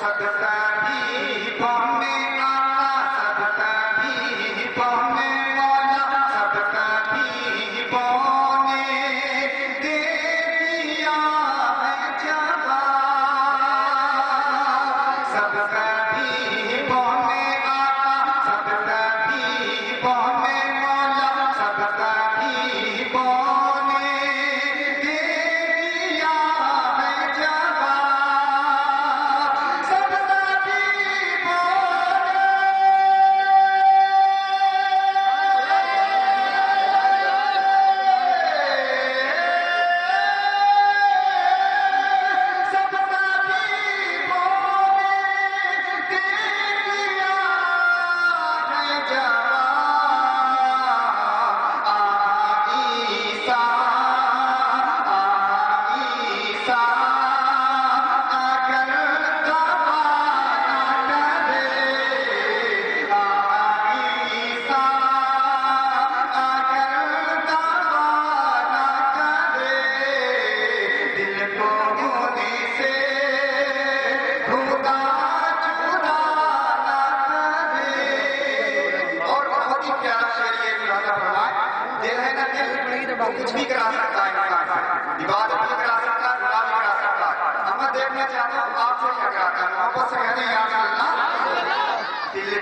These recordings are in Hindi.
सत्यता Yeah. करा सकता है। इबादत भी करा सकता है गुलामी करा सकता है अब देखना चाहता हूँ आपसे क्या कराता है से कहते हैं दिल्ली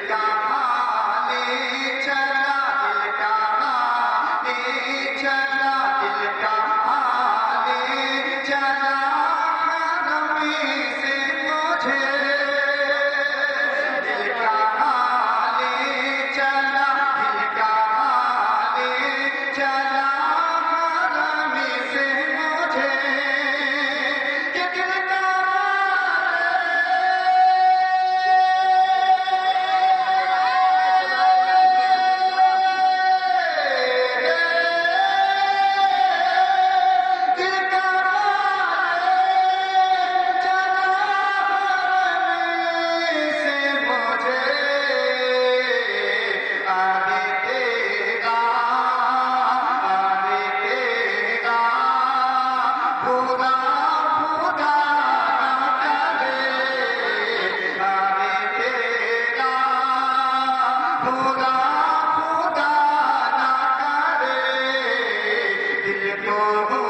Bye.